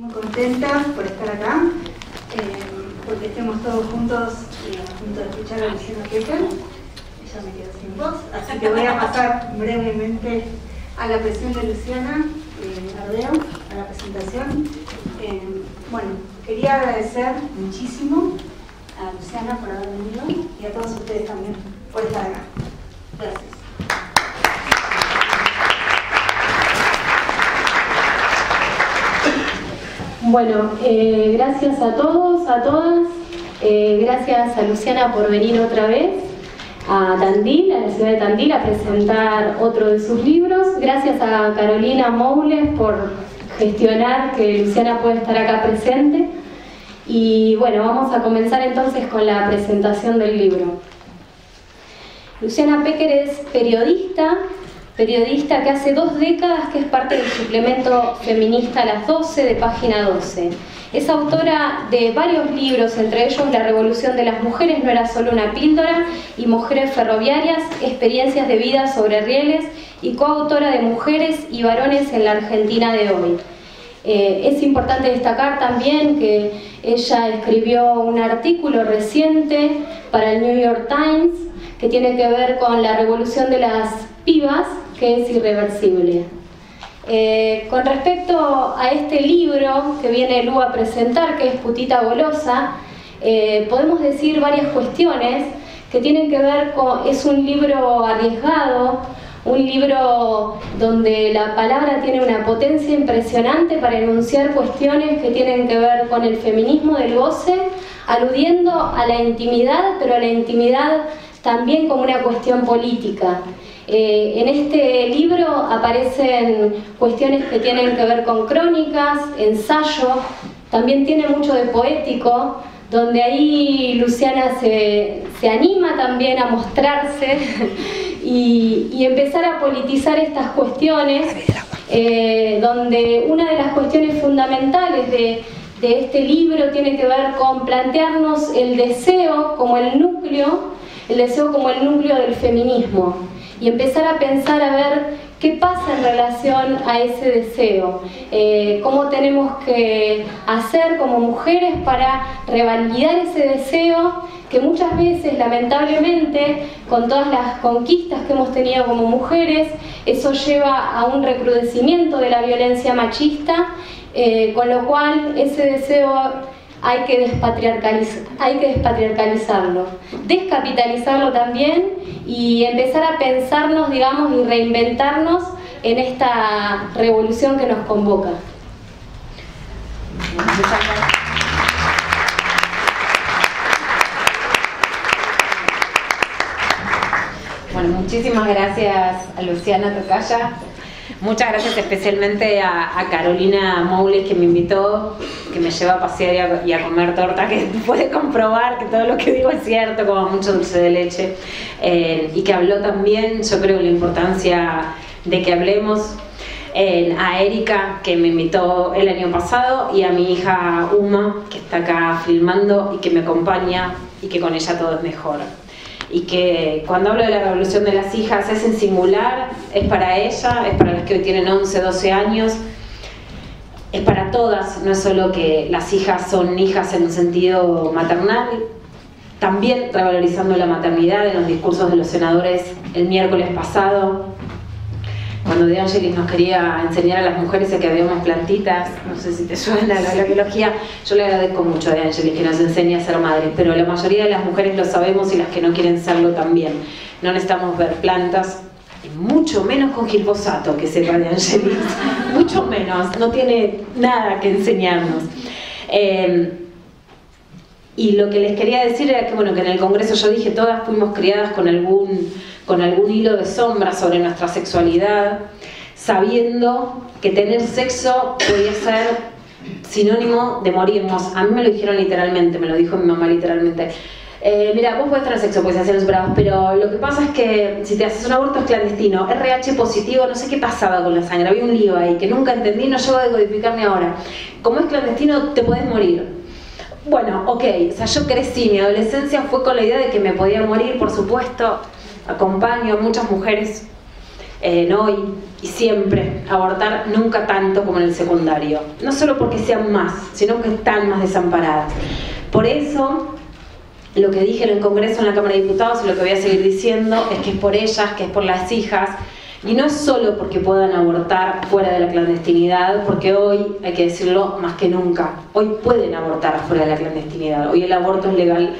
Muy contenta por estar acá, eh, porque estemos todos juntos y a punto de escuchar a Luciana Pecker. Ella me quedó sin voz, así que voy a pasar brevemente a la presión de Luciana eh, Ardeo, a la presentación. Eh, bueno, quería agradecer muchísimo a Luciana por haber venido y a todos ustedes también por estar acá. Gracias. Bueno, eh, gracias a todos, a todas. Eh, gracias a Luciana por venir otra vez a Tandil, a la ciudad de Tandil, a presentar otro de sus libros. Gracias a Carolina Moules por gestionar que Luciana pueda estar acá presente. Y bueno, vamos a comenzar entonces con la presentación del libro. Luciana Pecker es periodista, periodista que hace dos décadas que es parte del suplemento feminista Las 12 de página 12. Es autora de varios libros, entre ellos La Revolución de las Mujeres no era solo una píldora y Mujeres Ferroviarias, experiencias de vida sobre rieles y coautora de Mujeres y Varones en la Argentina de hoy. Eh, es importante destacar también que ella escribió un artículo reciente para el New York Times que tiene que ver con la revolución de las pibas que es irreversible. Eh, con respecto a este libro que viene Lu a presentar, que es Putita Golosa, eh, podemos decir varias cuestiones que tienen que ver con, es un libro arriesgado, un libro donde la palabra tiene una potencia impresionante para enunciar cuestiones que tienen que ver con el feminismo del goce, aludiendo a la intimidad, pero a la intimidad también como una cuestión política. Eh, en este libro aparecen cuestiones que tienen que ver con crónicas, ensayo, también tiene mucho de poético, donde ahí Luciana se, anima también a mostrarse y, empezar a politizar estas cuestiones, eh, donde una de las cuestiones fundamentales de, de este libro tiene que ver con plantearnos el deseo como el núcleo, el deseo como el núcleo del feminismo y empezar a pensar a ver qué pasa en relación a ese deseo, eh, cómo tenemos que hacer como mujeres para revalidar ese deseo que muchas veces, lamentablemente, con todas las conquistas que hemos tenido como mujeres, eso lleva a un recrudecimiento de la violencia machista, eh, con lo cual ese deseo hay que, hay que despatriarcalizarlo, descapitalizarlo también y empezar a pensarnos, digamos, y reinventarnos en esta revolución que nos convoca. Bueno, muchísimas gracias a Luciana Tocaya Muchas gracias especialmente a, Carolina Moules que me invitó, que me lleva a pasear y a, comer torta, que puede comprobar que todo lo que digo es cierto, como mucho dulce de leche, eh, y que habló también, yo creo, la importancia de que hablemos. Eh, a Erika, que me invitó el año pasado, y a mi hija Uma, que está acá filmando y que me acompaña y que con ella todo es mejor y que cuando hablo de la revolución de las hijas es en singular, es para ella, es para las que hoy tienen 11, 12 años, es para todas, no es solo que las hijas son hijas en un sentido maternal, también revalorizando la maternidad en los discursos de los senadores el miércoles pasado, cuando De Angelis nos quería enseñar a las mujeres a que habíamos plantitas, no sé si te suena la, biología, yo le agradezco mucho a De Angelis que nos enseñe a ser madres, pero la mayoría de las mujeres lo sabemos y las que no quieren serlo también. No necesitamos ver plantas, mucho menos con glifosato que sepa De Angelis, mucho menos, no tiene nada que enseñarnos. Eh, y lo que les quería decir era que, bueno, que en el Congreso yo dije, todas fuimos criadas con algún con algún hilo de sombra sobre nuestra sexualidad, sabiendo que tener sexo podía ser sinónimo de morirnos. A mí me lo dijeron literalmente, me lo dijo mi mamá literalmente. Eh, mira, vos podés tener sexo, puedes hacer los bravos, pero lo que pasa es que si te haces un aborto es clandestino, RH positivo, no sé qué pasaba con la sangre, había un lío ahí que nunca entendí, no llego a decodificarme ahora. Como es clandestino, te podés morir. Bueno, ok, o sea, yo crecí, mi adolescencia fue con la idea de que me podía morir, por supuesto, acompaño a muchas mujeres en hoy y siempre, abortar nunca tanto como en el secundario. No solo porque sean más, sino que están más desamparadas. Por eso, lo que dije en el Congreso, en la Cámara de Diputados, y lo que voy a seguir diciendo, es que es por ellas, que es por las hijas, y no es solo porque puedan abortar fuera de la clandestinidad, porque hoy, hay que decirlo más que nunca, hoy pueden abortar fuera de la clandestinidad. Hoy el aborto es legal,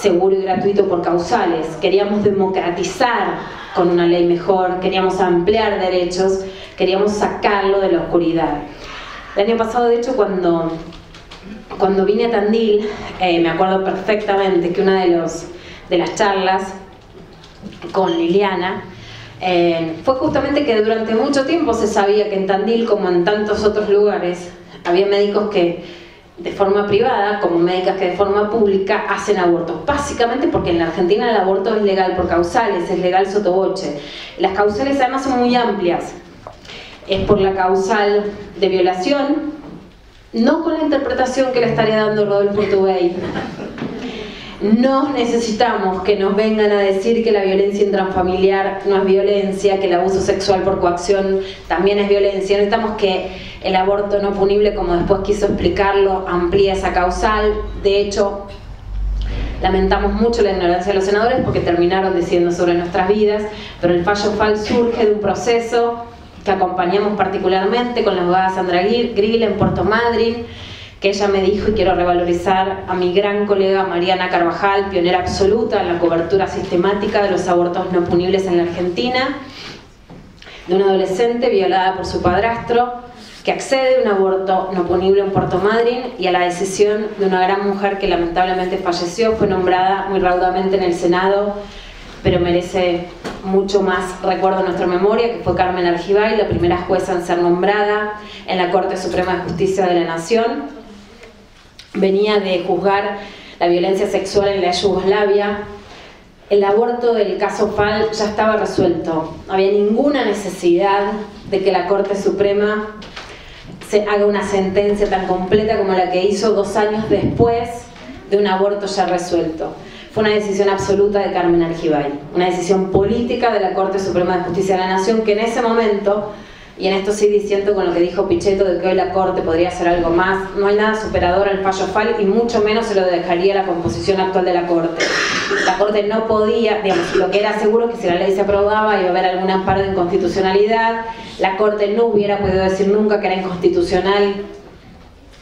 seguro y gratuito por causales. Queríamos democratizar con una ley mejor, queríamos ampliar derechos, queríamos sacarlo de la oscuridad. El año pasado, de hecho, cuando, cuando vine a Tandil, eh, me acuerdo perfectamente que una de, los, de las charlas con Liliana, eh, fue justamente que durante mucho tiempo se sabía que en Tandil, como en tantos otros lugares, había médicos que de forma privada, como médicas que de forma pública, hacen abortos. Básicamente porque en la Argentina el aborto es legal por causales, es legal sotoboche. Las causales además son muy amplias. Es por la causal de violación, no con la interpretación que le estaría dando Rodolfo Tubey, no necesitamos que nos vengan a decir que la violencia intrafamiliar no es violencia, que el abuso sexual por coacción también es violencia. Necesitamos que el aborto no punible, como después quiso explicarlo, amplíe esa causal. De hecho, lamentamos mucho la ignorancia de los senadores porque terminaron diciendo sobre nuestras vidas, pero el fallo FAL surge de un proceso que acompañamos particularmente con la abogada Sandra Grill en Puerto Madryn, que ella me dijo, y quiero revalorizar a mi gran colega Mariana Carvajal, pionera absoluta en la cobertura sistemática de los abortos no punibles en la Argentina, de una adolescente violada por su padrastro, que accede a un aborto no punible en Puerto Madryn y a la decisión de una gran mujer que lamentablemente falleció, fue nombrada muy raudamente en el Senado, pero merece mucho más recuerdo en nuestra memoria, que fue Carmen Argibay, la primera jueza en ser nombrada en la Corte Suprema de Justicia de la Nación, venía de juzgar la violencia sexual en la Yugoslavia. El aborto del caso FAL ya estaba resuelto. No había ninguna necesidad de que la Corte Suprema se haga una sentencia tan completa como la que hizo dos años después de un aborto ya resuelto. Fue una decisión absoluta de Carmen Argibay, una decisión política de la Corte Suprema de Justicia de la Nación que en ese momento y en esto sí diciendo con lo que dijo Pichetto de que hoy la Corte podría hacer algo más, no hay nada superador al fallo FAL y mucho menos se lo dejaría la composición actual de la Corte. La Corte no podía, digamos, lo que era seguro que si la ley se aprobaba iba a haber alguna amparo de inconstitucionalidad, la Corte no hubiera podido decir nunca que era inconstitucional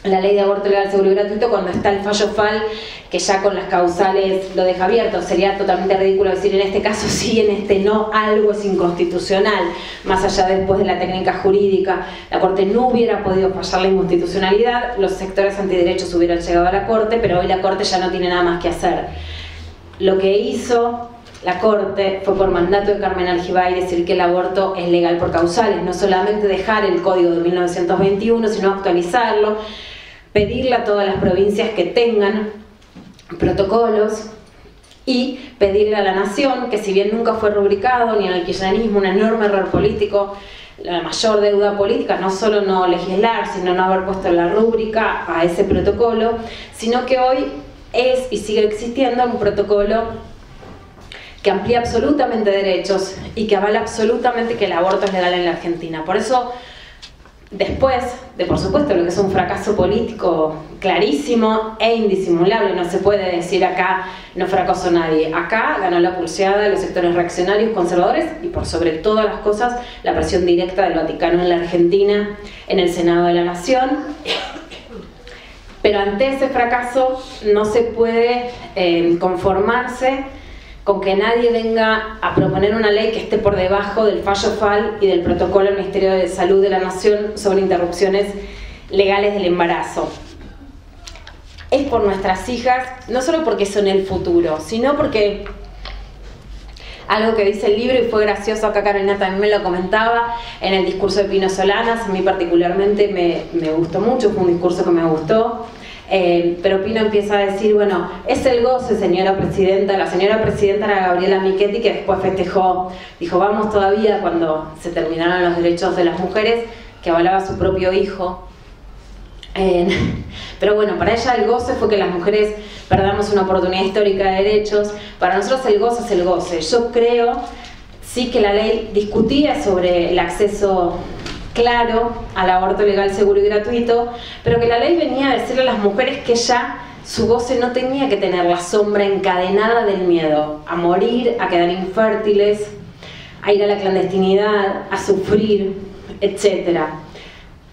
la ley de aborto legal, seguro y gratuito cuando está el fallo FAL que ya con las causales lo deja abierto. Sería totalmente ridículo decir en este caso sí, en este no, algo es inconstitucional. Más allá después de la técnica jurídica, la Corte no hubiera podido fallar la inconstitucionalidad, los sectores antiderechos hubieran llegado a la Corte, pero hoy la Corte ya no tiene nada más que hacer. Lo que hizo la Corte fue por mandato de Carmen Aljibay decir que el aborto es legal por causales, no solamente dejar el código de 1921, sino actualizarlo pedirle a todas las provincias que tengan protocolos y pedirle a la nación, que si bien nunca fue rubricado, ni en el kirchnerismo, un enorme error político, la mayor deuda política, no solo no legislar, sino no haber puesto la rúbrica a ese protocolo, sino que hoy es y sigue existiendo un protocolo que amplía absolutamente derechos y que avala absolutamente que el aborto es legal en la Argentina. Por eso Después de, por supuesto, lo que es un fracaso político clarísimo e indisimulable, no se puede decir acá no fracasó nadie. Acá ganó la pulseada de los sectores reaccionarios, conservadores y por sobre todas las cosas la presión directa del Vaticano en la Argentina, en el Senado de la Nación. Pero ante ese fracaso no se puede eh, conformarse con que nadie venga a proponer una ley que esté por debajo del fallo FAL y del protocolo del Ministerio de Salud de la Nación sobre interrupciones legales del embarazo. Es por nuestras hijas, no solo porque son el futuro, sino porque algo que dice el libro y fue gracioso, acá Carolina también me lo comentaba, en el discurso de Pino Solanas, a mí particularmente me, me gustó mucho, fue un discurso que me gustó, eh, pero Pino empieza a decir, bueno, es el goce, señora presidenta. La señora presidenta era Gabriela Michetti, que después festejó, dijo, vamos todavía cuando se terminaron los derechos de las mujeres, que avalaba a su propio hijo. pero bueno, para ella el goce fue que las mujeres perdamos una oportunidad histórica de derechos. Para nosotros el goce es el goce. Yo creo sí que la ley discutía sobre el acceso claro al aborto legal, seguro y gratuito, pero que la ley venía a decirle a las mujeres que ya su goce no tenía que tener la sombra encadenada del miedo a morir, a quedar infértiles, a ir a la clandestinidad, a sufrir, etc.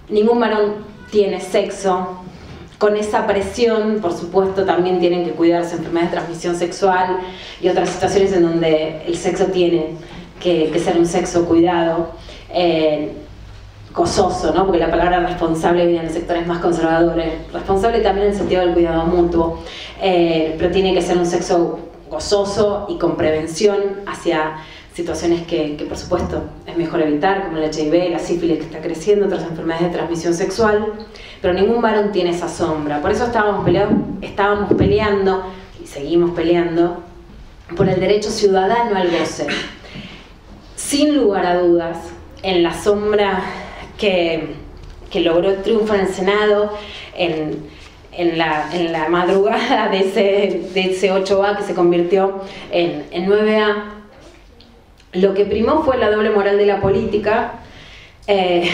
Ningún varón tiene sexo. Con esa presión, por supuesto, también tienen que cuidarse enfermedades de transmisión sexual y otras situaciones en donde el sexo tiene que, ser un sexo cuidado. Eh, gozoso, ¿no? porque la palabra responsable viene en los sectores más conservadores. Responsable también en el sentido del cuidado mutuo, eh, pero tiene que ser un sexo gozoso y con prevención hacia situaciones que, por supuesto es mejor evitar, como el HIV, la sífilis que está creciendo, otras enfermedades de transmisión sexual, pero ningún varón tiene esa sombra. Por eso estábamos peleando, estábamos peleando y seguimos peleando por el derecho ciudadano al goce. Sin lugar a dudas, en la sombra que, logró el triunfo en el Senado en, la, madrugada de ese, de ese 8A que se convirtió en, 9A. Lo que primó fue la doble moral de la política. Eh,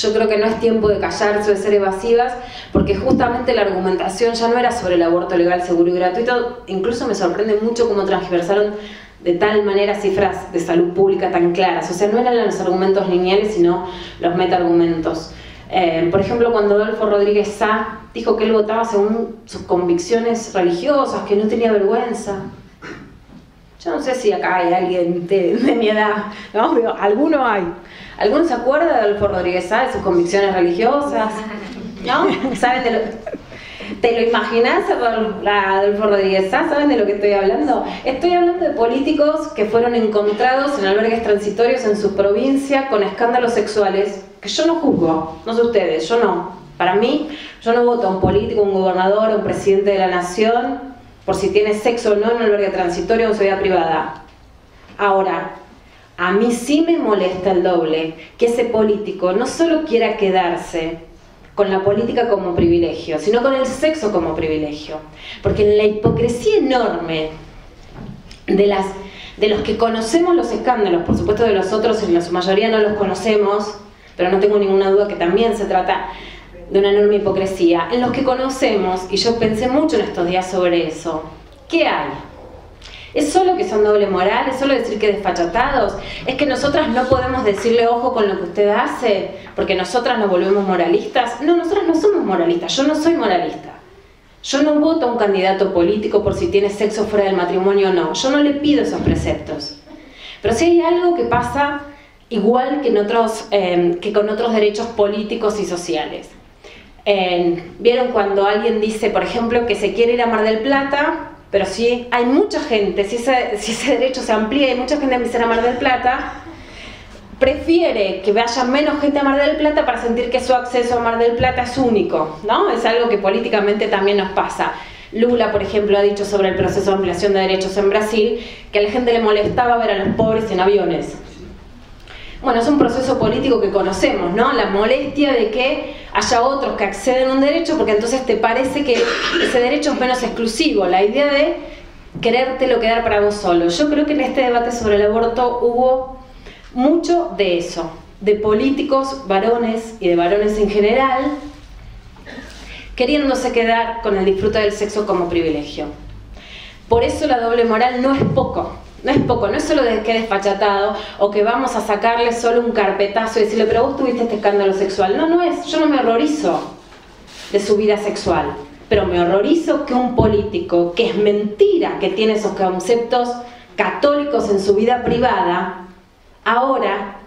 yo creo que no es tiempo de callarse o de ser evasivas, porque justamente la argumentación ya no era sobre el aborto legal, seguro y gratuito. Incluso me sorprende mucho cómo transversaron de tal manera cifras de salud pública tan claras. O sea, no eran los argumentos lineales, sino los metaargumentos. Eh, por ejemplo, cuando Adolfo Rodríguez Sá dijo que él votaba según sus convicciones religiosas, que no tenía vergüenza. Yo no sé si acá hay alguien de, mi edad, ¿no? alguno hay. ¿Alguno se acuerda de Adolfo Rodríguez Sá, de sus convicciones religiosas? ¿No? ¿Saben ¿Te lo imaginas, Adolfo Rodríguez ¿Saben de lo que estoy hablando? Estoy hablando de políticos que fueron encontrados en albergues transitorios en su provincia con escándalos sexuales, que yo no juzgo, no sé ustedes, yo no. Para mí, yo no voto a un político, un gobernador, un presidente de la nación por si tiene sexo o no en un albergue transitorio o en su vida privada. Ahora, a mí sí me molesta el doble que ese político no solo quiera quedarse con la política como privilegio, sino con el sexo como privilegio. Porque en la hipocresía enorme de, las, de los que conocemos los escándalos, por supuesto de los otros en su mayoría no los conocemos, pero no tengo ninguna duda que también se trata de una enorme hipocresía, en los que conocemos, y yo pensé mucho en estos días sobre eso, ¿qué hay? ¿Es solo que son doble moral? ¿Es solo decir que desfachatados? ¿Es que nosotras no podemos decirle ojo con lo que usted hace porque nosotras nos volvemos moralistas? No, nosotras no somos moralistas, yo no soy moralista. Yo no voto a un candidato político por si tiene sexo fuera del matrimonio o no. Yo no le pido esos preceptos. Pero si hay algo que pasa igual que, que con otros derechos políticos y sociales. Eh, ¿Vieron cuando alguien dice, por ejemplo, que se quiere ir a Mar del Plata pero si hay mucha gente, si ese, si ese derecho se amplía y mucha gente empieza a Mar del Plata, prefiere que vaya menos gente a Mar del Plata para sentir que su acceso a Mar del Plata es único, ¿no? Es algo que políticamente también nos pasa. Lula, por ejemplo, ha dicho sobre el proceso de ampliación de derechos en Brasil que a la gente le molestaba ver a los pobres en aviones. Bueno, es un proceso político que conocemos, ¿no? La molestia de que haya otros que acceden a un derecho porque entonces te parece que ese derecho es menos exclusivo. La idea de querértelo quedar para vos solo. Yo creo que en este debate sobre el aborto hubo mucho de eso, de políticos varones y de varones en general, queriéndose quedar con el disfrute del sexo como privilegio. Por eso la doble moral no es poco, no es poco, no es solo de que despachatado o que vamos a sacarle solo un carpetazo y decirle, pero vos tuviste este escándalo sexual. No, no es, yo no me horrorizo de su vida sexual, pero me horrorizo que un político, que es mentira que tiene esos conceptos católicos en su vida privada, ahora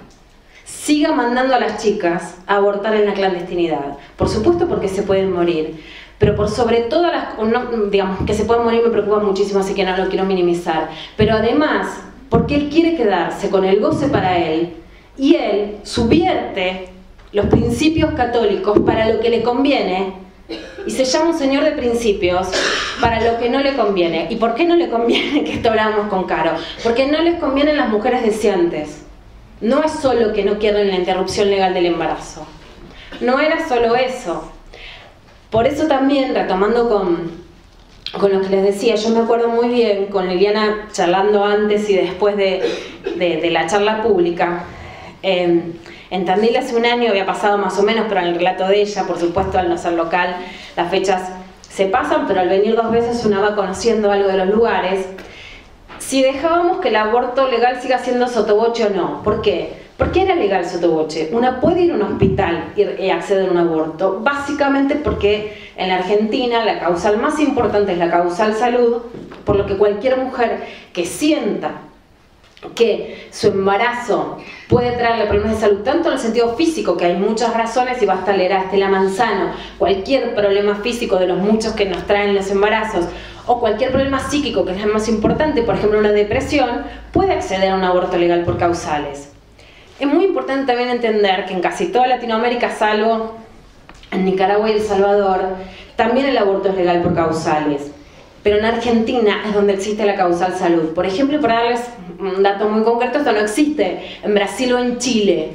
siga mandando a las chicas a abortar en la clandestinidad. Por supuesto porque se pueden morir, pero por sobre todas las, digamos, que se pueden morir me preocupa muchísimo, así que no lo quiero minimizar, pero además, porque él quiere quedarse con el goce para él, y él subvierte los principios católicos para lo que le conviene, y se llama un señor de principios para lo que no le conviene. ¿Y por qué no le conviene? Que esto hablábamos con Caro. Porque no les convienen las mujeres deseantes. No es solo que no quieren la interrupción legal del embarazo. No era solo eso. Por eso también, retomando con, con lo que les decía, yo me acuerdo muy bien con Liliana charlando antes y después de, la charla pública. Eh, en Tandil hace un año había pasado más o menos, pero en el relato de ella, por supuesto, al no ser local, las fechas se pasan, pero al venir dos veces una va conociendo algo de los lugares. Si dejábamos que el aborto legal siga siendo sotoboche o no, ¿por qué? ¿Por qué era legal sotoboche? Una puede ir a un hospital y acceder a un aborto, básicamente porque en la Argentina la causal más importante es la causal salud, por lo que cualquier mujer que sienta que su embarazo puede traerle problemas de salud, tanto en el sentido físico, que hay muchas razones, y basta leer a Estela Manzano, cualquier problema físico de los muchos que nos traen los embarazos, o cualquier problema psíquico, que es el más importante, por ejemplo una depresión, puede acceder a un aborto legal por causales. Es muy importante también entender que en casi toda Latinoamérica, salvo en Nicaragua y El Salvador, también el aborto es legal por causales. Pero en Argentina es donde existe la causal salud. Por ejemplo, para darles un dato muy concreto, esto no existe en Brasil o en Chile.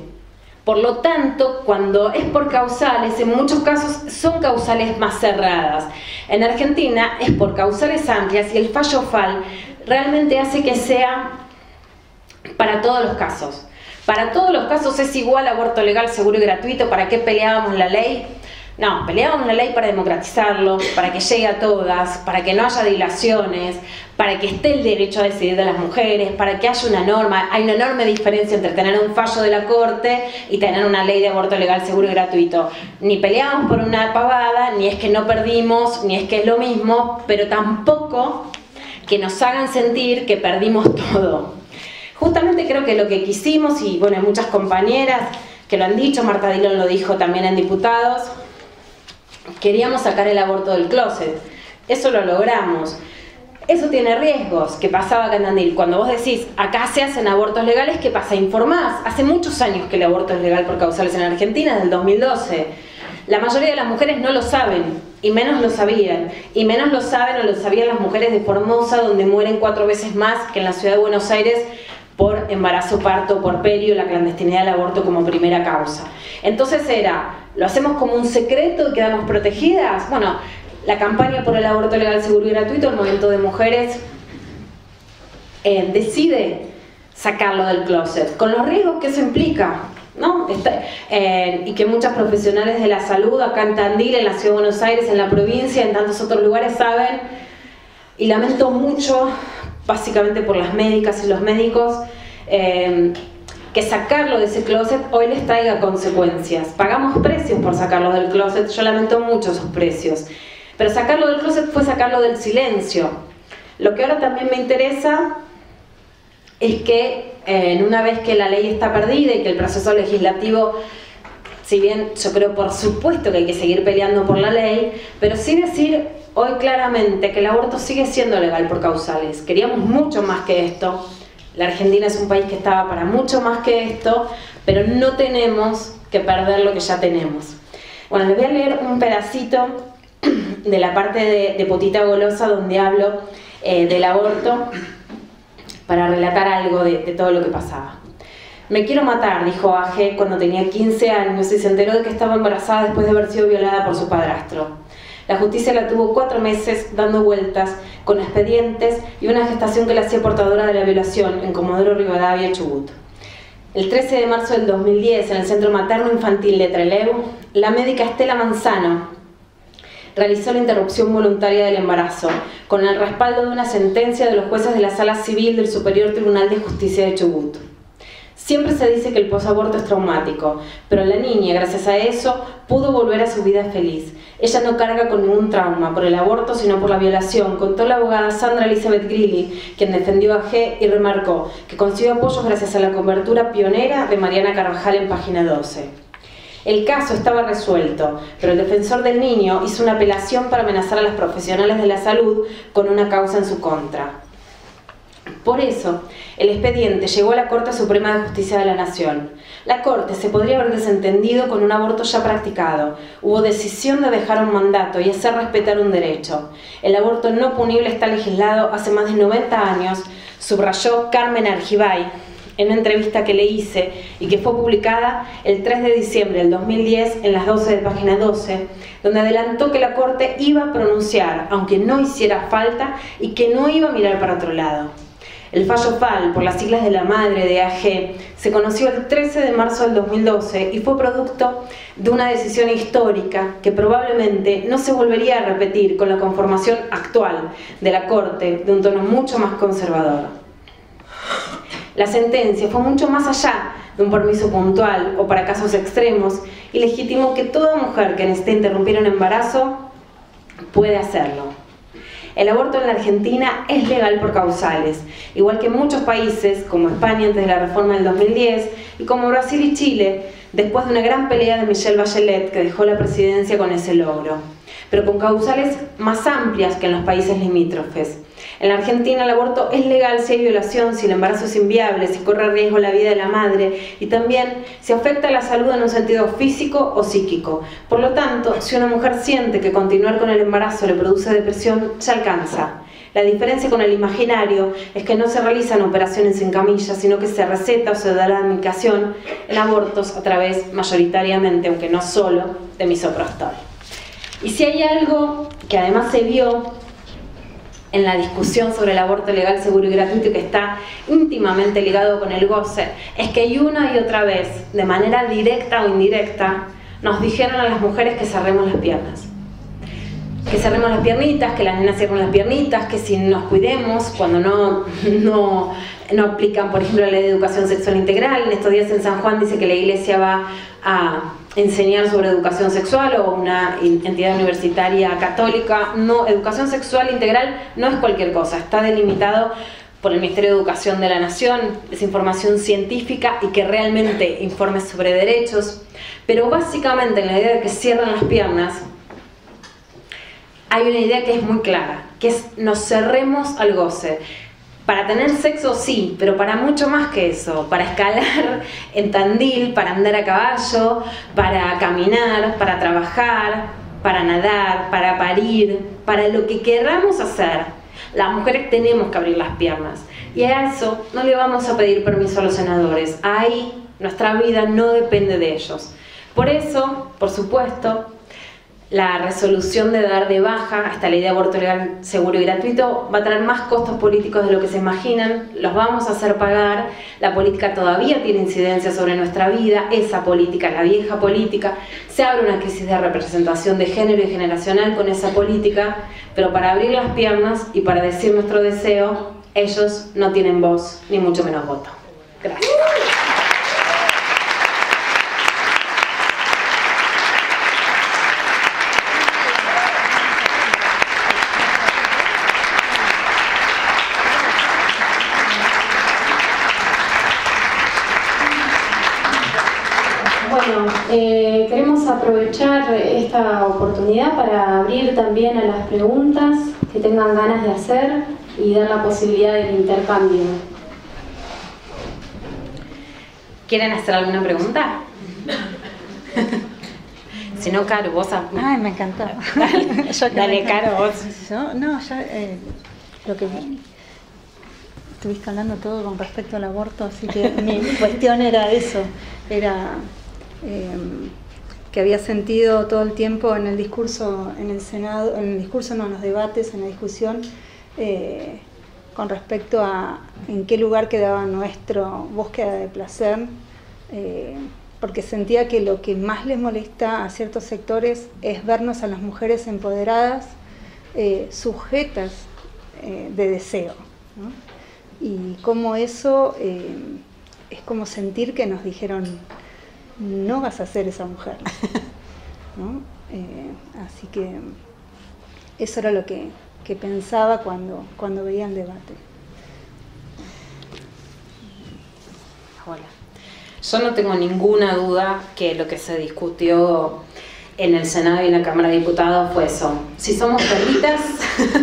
Por lo tanto, cuando es por causales, en muchos casos son causales más cerradas. En Argentina es por causales amplias y el fallo FAL realmente hace que sea para todos los casos. Para todos los casos es igual aborto legal, seguro y gratuito. ¿Para qué peleábamos la ley? No, peleábamos la ley para democratizarlo, para que llegue a todas, para que no haya dilaciones, para que esté el derecho a decidir de las mujeres, para que haya una norma. Hay una enorme diferencia entre tener un fallo de la Corte y tener una ley de aborto legal, seguro y gratuito. Ni peleamos por una pavada, ni es que no perdimos, ni es que es lo mismo, pero tampoco que nos hagan sentir que perdimos todo justamente creo que lo que quisimos, y bueno, hay muchas compañeras que lo han dicho, Marta Dillon lo dijo también en Diputados, queríamos sacar el aborto del closet. Eso lo logramos. Eso tiene riesgos, que pasaba acá en Andil. Cuando vos decís, acá se hacen abortos legales, ¿qué pasa? Informás. Hace muchos años que el aborto es legal por causales en Argentina, desde el 2012. La mayoría de las mujeres no lo saben, y menos lo sabían. Y menos lo saben o lo sabían las mujeres de Formosa, donde mueren cuatro veces más que en la ciudad de Buenos Aires por embarazo, parto, por perio, la clandestinidad del aborto como primera causa. Entonces era, ¿lo hacemos como un secreto y quedamos protegidas? Bueno, la campaña por el aborto legal, seguro y gratuito, el movimiento de mujeres eh, decide sacarlo del closet, con los riesgos que eso implica. ¿no? Eh, y que muchas profesionales de la salud acá en Tandil, en la Ciudad de Buenos Aires, en la provincia, en tantos otros lugares saben, y lamento mucho básicamente por las médicas y los médicos, eh, que sacarlo de ese closet hoy les traiga consecuencias. Pagamos precios por sacarlo del closet, yo lamento mucho esos precios. Pero sacarlo del closet fue sacarlo del silencio. Lo que ahora también me interesa es que eh, una vez que la ley está perdida y que el proceso legislativo, si bien yo creo por supuesto que hay que seguir peleando por la ley, pero sí decir hoy claramente que el aborto sigue siendo legal por causales. Queríamos mucho más que esto. La Argentina es un país que estaba para mucho más que esto, pero no tenemos que perder lo que ya tenemos. Bueno, les voy a leer un pedacito de la parte de, Potita Golosa donde hablo eh, del aborto para relatar algo de, todo lo que pasaba. Me quiero matar, dijo Aje cuando tenía 15 años y se enteró de que estaba embarazada después de haber sido violada por su padrastro. La justicia la tuvo cuatro meses dando vueltas con expedientes y una gestación que la hacía portadora de la violación en Comodoro Rivadavia, Chubut. El 13 de marzo del 2010, en el Centro Materno Infantil de Trelew, la médica Estela Manzano realizó la interrupción voluntaria del embarazo, con el respaldo de una sentencia de los jueces de la Sala Civil del Superior Tribunal de Justicia de Chubut. Siempre se dice que el posaborto es traumático, pero la niña, gracias a eso, pudo volver a su vida feliz. Ella no carga con ningún trauma por el aborto, sino por la violación, contó la abogada Sandra Elizabeth Grilly, quien defendió a G y remarcó que consiguió apoyo gracias a la cobertura pionera de Mariana Carvajal en página 12. El caso estaba resuelto, pero el defensor del niño hizo una apelación para amenazar a las profesionales de la salud con una causa en su contra. Por eso, el expediente llegó a la Corte Suprema de Justicia de la Nación. La Corte se podría haber desentendido con un aborto ya practicado. Hubo decisión de dejar un mandato y hacer respetar un derecho. El aborto no punible está legislado hace más de 90 años, subrayó Carmen Argibay en una entrevista que le hice y que fue publicada el 3 de diciembre del 2010 en las 12 de página 12 donde adelantó que la Corte iba a pronunciar, aunque no hiciera falta, y que no iba a mirar para otro lado. El fallo FAL, por las siglas de la madre de AG, se conoció el 13 de marzo del 2012 y fue producto de una decisión histórica que probablemente no se volvería a repetir con la conformación actual de la Corte de un tono mucho más conservador. La sentencia fue mucho más allá de un permiso puntual o para casos extremos y legitimó que toda mujer que necesite interrumpir un embarazo puede hacerlo. El aborto en la Argentina es legal por causales, igual que en muchos países, como España antes de la reforma del 2010, y como Brasil y Chile, después de una gran pelea de Michelle Bachelet que dejó la presidencia con ese logro, pero con causales más amplias que en los países limítrofes. En la Argentina el aborto es legal si hay violación, si el embarazo es inviable, si corre riesgo la vida de la madre y también si afecta la salud en un sentido físico o psíquico. Por lo tanto, si una mujer siente que continuar con el embarazo le produce depresión, se alcanza. La diferencia con el imaginario es que no se realizan operaciones en camilla, sino que se receta o se da la medicación en abortos a través, mayoritariamente, aunque no solo, de misoprostol. Y si hay algo que además se vio en la discusión sobre el aborto legal, seguro y gratuito que está íntimamente ligado con el goce, es que una y otra vez, de manera directa o indirecta, nos dijeron a las mujeres que cerremos las piernas. Que cerremos las piernitas, que las nenas cierren las piernitas, que si nos cuidemos, cuando no, no, no aplican, por ejemplo, la ley de educación sexual integral, en estos días en San Juan dice que la iglesia va a enseñar sobre educación sexual o una entidad universitaria católica. No, educación sexual integral no es cualquier cosa, está delimitado por el Ministerio de Educación de la Nación, es información científica y que realmente informe sobre derechos, pero básicamente en la idea de que cierran las piernas, hay una idea que es muy clara, que es nos cerremos al goce. Para tener sexo sí, pero para mucho más que eso, para escalar en Tandil, para andar a caballo, para caminar, para trabajar, para nadar, para parir, para lo que queramos hacer. Las mujeres tenemos que abrir las piernas y a eso no le vamos a pedir permiso a los senadores. Ahí nuestra vida no depende de ellos. Por eso, por supuesto, la resolución de dar de baja esta ley de aborto legal seguro y gratuito va a traer más costos políticos de lo que se imaginan, los vamos a hacer pagar, la política todavía tiene incidencia sobre nuestra vida, esa política, la vieja política, se abre una crisis de representación de género y generacional con esa política, pero para abrir las piernas y para decir nuestro deseo, ellos no tienen voz, ni mucho menos voto. Gracias. Aprovechar esta oportunidad para abrir también a las preguntas que tengan ganas de hacer y dar la posibilidad del intercambio. ¿Quieren hacer alguna pregunta? si no, Caro, vos... Ay, me encantó. Dale, Caro, vos. no, ya... Eh, lo que estuviste hablando todo con respecto al aborto, así que mi cuestión era eso, era Em, que había sentido todo el tiempo en el discurso, en el Senado, en el discurso, no en los debates, en la discusión, eh, con respecto a en qué lugar quedaba nuestra búsqueda de placer, eh, porque sentía que lo que más les molesta a ciertos sectores es vernos a las mujeres empoderadas, eh, sujetas de deseo. Y cómo eso es como sentir que nos dijeron, no vas a ser esa mujer. Eh, así que eso era lo que, pensaba cuando, cuando veía el debate. Hola. Yo no tengo ninguna duda que lo que se discutió en el Senado y en la Cámara de Diputados fue eso. Si somos perritas,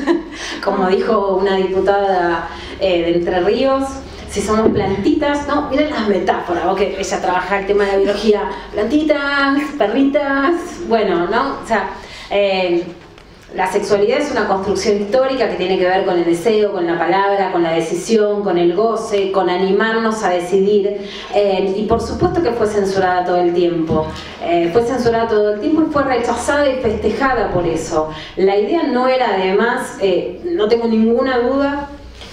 como dijo una diputada eh, de Entre Ríos, si somos plantitas, no, miren las metáforas, o que ella trabaja el tema de la biología, plantitas, perritas, bueno, ¿no? O sea, eh, la sexualidad es una construcción histórica que tiene que ver con el deseo, con la palabra, con la decisión, con el goce, con animarnos a decidir. Eh, y por supuesto que fue censurada todo el tiempo. Eh, fue censurada todo el tiempo y fue rechazada y festejada por eso. La idea no era además, eh, no tengo ninguna duda,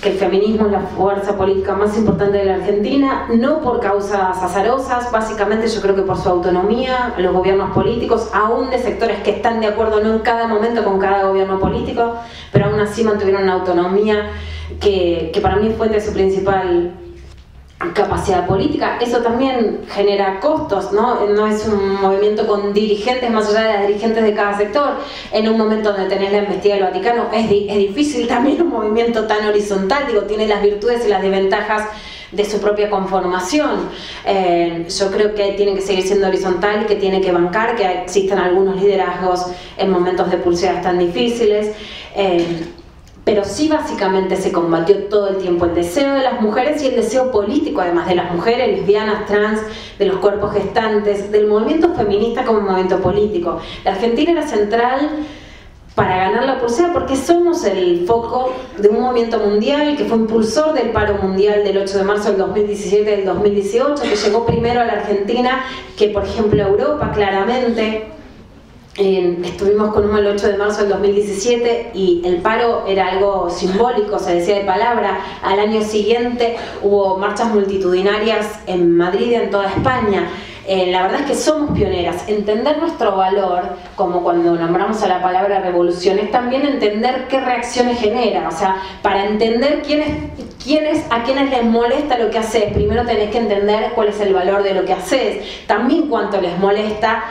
que el feminismo es la fuerza política más importante de la Argentina, no por causas azarosas, básicamente yo creo que por su autonomía, los gobiernos políticos, aún de sectores que están de acuerdo no en cada momento con cada gobierno político, pero aún así mantuvieron una autonomía que, que para mí fue de su principal capacidad política, eso también genera costos, ¿no? No es un movimiento con dirigentes más allá de las dirigentes de cada sector. En un momento donde tenés la investigación del Vaticano es, difícil también un movimiento tan horizontal, digo, tiene las virtudes y las desventajas de su propia conformación. Eh, yo creo que tiene que seguir siendo horizontal que tiene que bancar, que existen algunos liderazgos en momentos de pulseras tan difíciles. Eh, pero sí básicamente se combatió todo el tiempo el deseo de las mujeres y el deseo político, además de las mujeres lesbianas, trans, de los cuerpos gestantes, del movimiento feminista como movimiento político. La Argentina era central para ganar la pulsera porque somos el foco de un movimiento mundial que fue impulsor del paro mundial del 8 de marzo del 2017 y del 2018, que llegó primero a la Argentina que por ejemplo a Europa claramente estuvimos con un el 8 de marzo del 2017 y el paro era algo simbólico, se decía de palabra. Al año siguiente hubo marchas multitudinarias en Madrid y en toda España. Eh, la verdad es que somos pioneras. Entender nuestro valor, como cuando nombramos a la palabra revolución, es también entender qué reacciones genera. O sea, para entender quiénes, quiénes, a quiénes les molesta lo que haces, primero tenés que entender cuál es el valor de lo que haces. También cuánto les molesta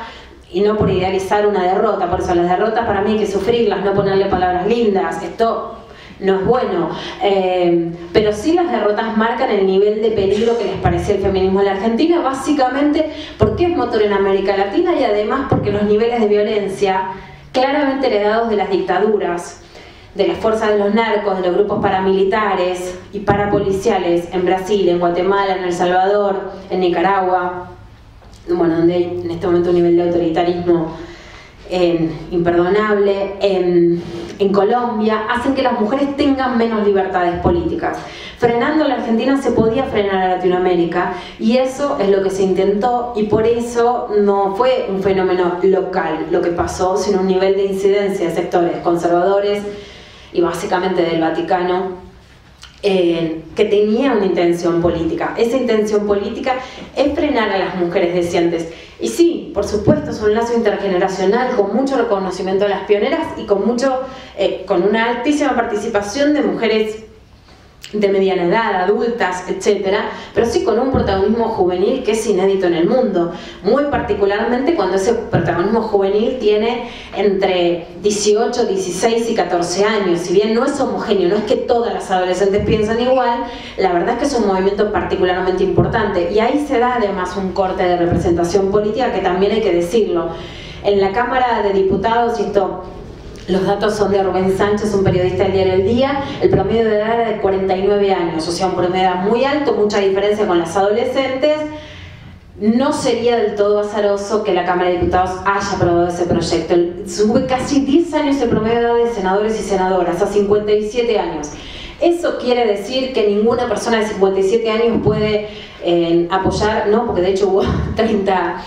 y no por idealizar una derrota. Por eso las derrotas para mí hay que sufrirlas, no ponerle palabras lindas. Esto no es bueno. Eh, pero sí las derrotas marcan el nivel de peligro que les parecía el feminismo en la Argentina, básicamente porque es motor en América Latina y además porque los niveles de violencia claramente heredados de las dictaduras, de las fuerzas de los narcos, de los grupos paramilitares y parapoliciales en Brasil, en Guatemala, en El Salvador, en Nicaragua, bueno, donde hay en este momento un nivel de autoritarismo imperdonable, en, en, Colombia, hacen que las mujeres tengan menos libertades políticas. Frenando la Argentina se podía frenar a Latinoamérica y eso es lo que se intentó y por eso no fue un fenómeno local lo que pasó, sino un nivel de incidencia de sectores conservadores y básicamente del Vaticano que tenía una intención política. Esa intención política es frenar a las mujeres deseantes. Y sí, por supuesto, es un lazo intergeneracional con mucho reconocimiento de las pioneras y con, mucho, eh, con una altísima participación de mujeres de mediana edad, adultas, etcétera, pero sí con un protagonismo juvenil que es inédito en el mundo, muy particularmente cuando ese protagonismo juvenil tiene entre 18, 16 y 14 años. Si bien no es homogéneo, no es que todas las adolescentes piensan igual, la verdad es que es un movimiento particularmente importante y ahí se da además un corte de representación política que también hay que decirlo. En la Cámara de Diputados, y esto los datos son de Rubén Sánchez, un periodista del diario El Día. El promedio de edad era de 49 años, o sea, un promedio muy alto, mucha diferencia con las adolescentes. No sería del todo azaroso que la Cámara de Diputados haya aprobado ese proyecto. Sube casi 10 años el promedio de edad de senadores y senadoras, a 57 años. Eso quiere decir que ninguna persona de 57 años puede eh, apoyar, no, porque de hecho hubo 30,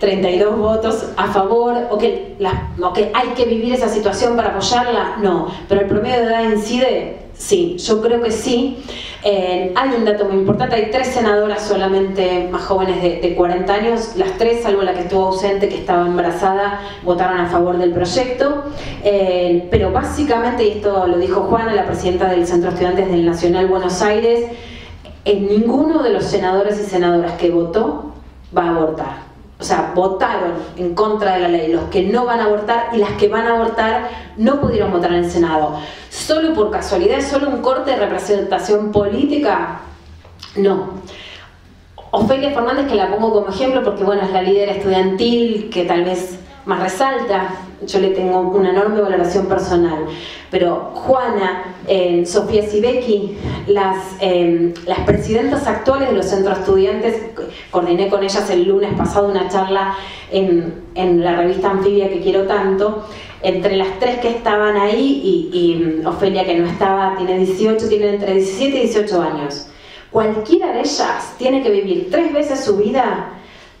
32 votos a favor, o que, la, que hay que vivir esa situación para apoyarla, no, pero el promedio de edad incide, sí, yo creo que sí. Eh, hay un dato muy importante, hay tres senadoras solamente más jóvenes de, 40 años, las tres, salvo la que estuvo ausente, que estaba embarazada, votaron a favor del proyecto, eh, pero básicamente, y esto lo dijo Juana, la presidenta del Centro de Estudiantes del Nacional Buenos Aires, en ninguno de los senadores y senadoras que votó va a abortar. O sea, votaron en contra de la ley los que no van a abortar y las que van a abortar no pudieron votar en el Senado. Solo por casualidad, solo un corte de representación política, no. Ofelia Fernández, que la pongo como ejemplo porque bueno, es la líder estudiantil que tal vez más resalta, yo le tengo una enorme valoración personal, pero Juana, eh, Sofía Sibeki, las, eh, las presidentas actuales de los centros estudiantes, coordiné con ellas el lunes pasado una charla en, en la revista Anfibia que quiero tanto, entre las tres que estaban ahí y, y Ofelia que no estaba, tiene 18, tiene entre 17 y 18 años. Cualquiera de ellas tiene que vivir tres veces su vida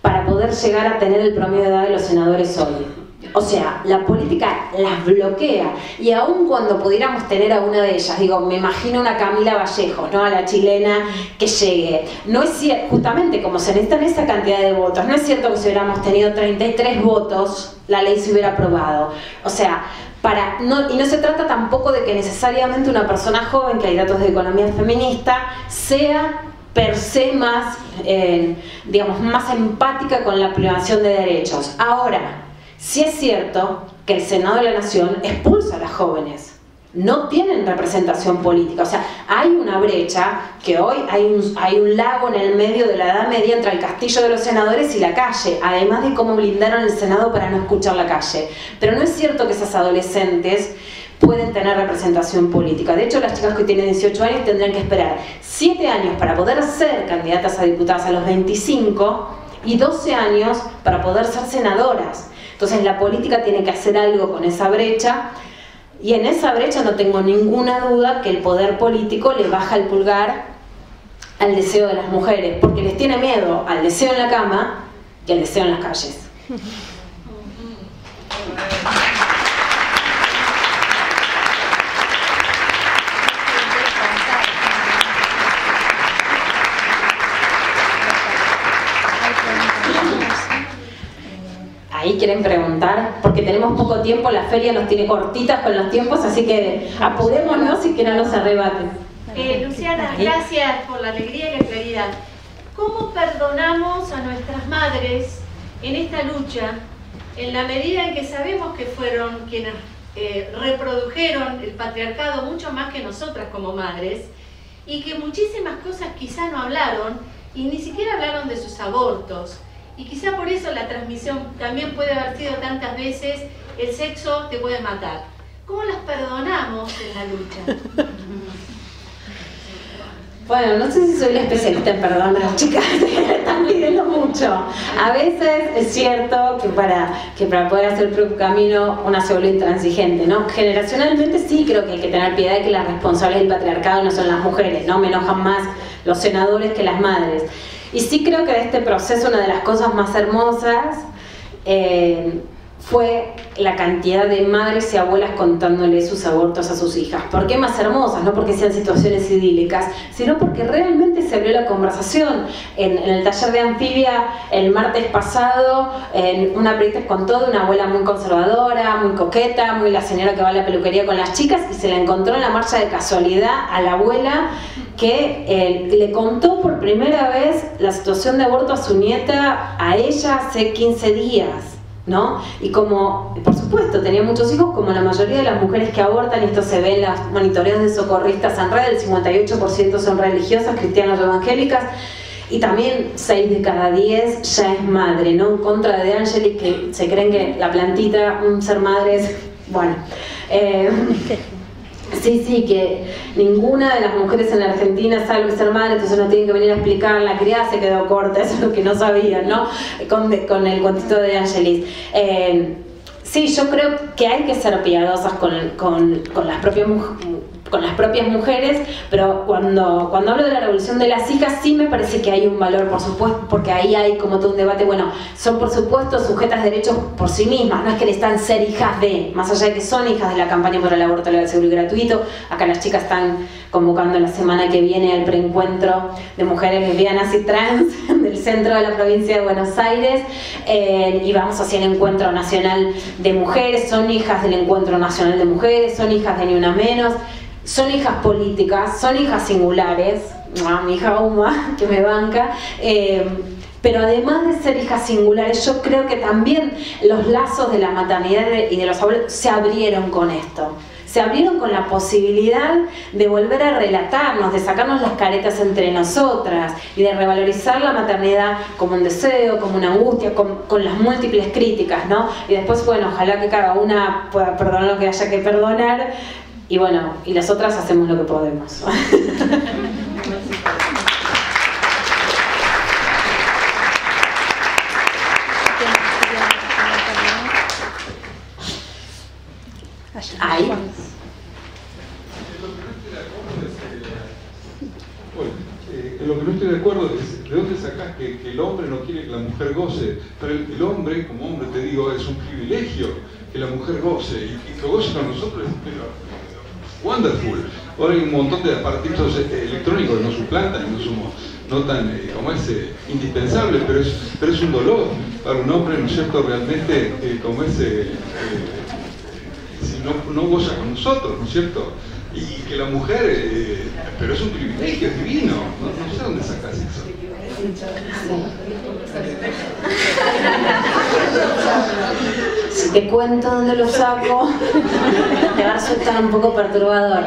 para poder llegar a tener el promedio de edad de los senadores hoy. O sea, la política las bloquea. Y aun cuando pudiéramos tener a una de ellas, digo, me imagino una Camila Vallejo, ¿no? A la chilena que llegue. No es cierto, justamente como se necesitan esa cantidad de votos, no es cierto que si hubiéramos tenido 33 votos, la ley se hubiera aprobado. O sea, para, y no se trata tampoco de que necesariamente una persona joven, que hay datos de economía feminista, sea per se más, eh, digamos, más empática con la privación de derechos. Ahora, si es cierto que el Senado de la Nación expulsa a las jóvenes. No tienen representación política. O sea, hay una brecha que hoy hay un, hay un lago en el medio de la Edad Media entre el castillo de los senadores y la calle, además de cómo blindaron el Senado para no escuchar la calle. Pero no es cierto que esas adolescentes pueden tener representación política. De hecho, las chicas que tienen 18 años tendrían que esperar 7 años para poder ser candidatas a diputadas a los 25 y 12 años para poder ser senadoras. Entonces la política tiene que hacer algo con esa brecha y en esa brecha no tengo ninguna duda que el poder político le baja el pulgar al deseo de las mujeres, porque les tiene miedo al deseo en la cama y al deseo en las calles. ahí quieren preguntar, porque tenemos poco tiempo, la feria nos tiene cortitas con los tiempos, así que apurémonos y que no nos arrebaten. Eh, Luciana, gracias por la alegría y la claridad. ¿Cómo perdonamos a nuestras madres en esta lucha, en la medida en que sabemos que fueron quienes eh, reprodujeron el patriarcado mucho más que nosotras como madres, y que muchísimas cosas quizá no hablaron, y ni siquiera hablaron de sus abortos, y quizá por eso la transmisión también puede haber sido tantas veces, el sexo te puede matar. ¿Cómo las perdonamos en la lucha? Bueno, no sé si soy la especialista en perdonar, chicas, están pidiendo mucho. A veces es cierto que para, que para poder hacer el propio camino una se vuelve intransigente, ¿no? Generacionalmente sí creo que hay que tener piedad de que las responsables del patriarcado no son las mujeres, ¿no? Me enojan más los senadores que las madres. Y sí creo que de este proceso una de las cosas más hermosas eh, fue la cantidad de madres y abuelas contándole sus abortos a sus hijas. ¿Por qué más hermosas? No porque sean situaciones idílicas, sino porque realmente se abrió la conversación. En, el taller de anfibia, el martes pasado, en una periodista contó de una abuela muy conservadora, muy coqueta, muy la señora que va a la peluquería con las chicas y se la encontró en la marcha de casualidad a la abuela que eh, le contó por primera vez la situación de aborto a su nieta a ella hace 15 días. ¿No? Y como, por supuesto, tenía muchos hijos, como la mayoría de las mujeres que abortan, y esto se ve en los monitoreos de socorristas en red, el 58% son religiosas, cristianas o evangélicas, y también 6 de cada 10 ya es madre, ¿no? En contra de Angelis, que se creen que la plantita, un ser madre es, bueno. Eh, Sí, sí, que ninguna de las mujeres en la Argentina sabe ser madre, entonces no tienen que venir a explicar, la criada se quedó corta, eso es lo que no sabían, ¿no? Con, con el cuentito de Angelis. Eh, sí, yo creo que hay que ser piadosas con, con, con las propias mujeres con las propias mujeres, pero cuando, cuando hablo de la revolución de las hijas sí me parece que hay un valor, por supuesto, porque ahí hay como todo un debate, bueno, son por supuesto sujetas de derechos por sí mismas, no es que están ser hijas de, más allá de que son hijas de la campaña por el aborto legal, seguro y gratuito, acá las chicas están convocando la semana que viene al preencuentro de mujeres lesbianas y trans del centro de la provincia de Buenos Aires eh, y vamos hacia el encuentro nacional de mujeres, son hijas del encuentro nacional de mujeres, son hijas de Ni Una Menos, son hijas políticas, son hijas singulares, mi hija Uma, que me banca, eh, pero además de ser hijas singulares, yo creo que también los lazos de la maternidad y de los abuelos se abrieron con esto. Se abrieron con la posibilidad de volver a relatarnos, de sacarnos las caretas entre nosotras y de revalorizar la maternidad como un deseo, como una angustia, con, con las múltiples críticas, ¿no? Y después, bueno, ojalá que cada una pueda perdonar lo que haya que perdonar, y bueno, y las otras hacemos lo que podemos. Ahí. Eh, lo que no estoy de acuerdo es de dónde sacás que, que el hombre no quiere que la mujer goce. Pero el, el hombre, como hombre te digo, es un privilegio que la mujer goce y, y que goce con nosotros pero, wonderful. Ahora hay un montón de aparatitos eh, electrónicos que nos suplantan y no somos no tan eh, como es eh, indispensable, pero es, pero es un dolor para un hombre, ¿no es cierto?, realmente eh, como es si no, no goza con nosotros, ¿no es cierto? Y que la mujer, eh, pero es un privilegio es divino, no, no sé dónde sacas eso. Si te cuento dónde lo saco, te va a resultar un poco perturbador.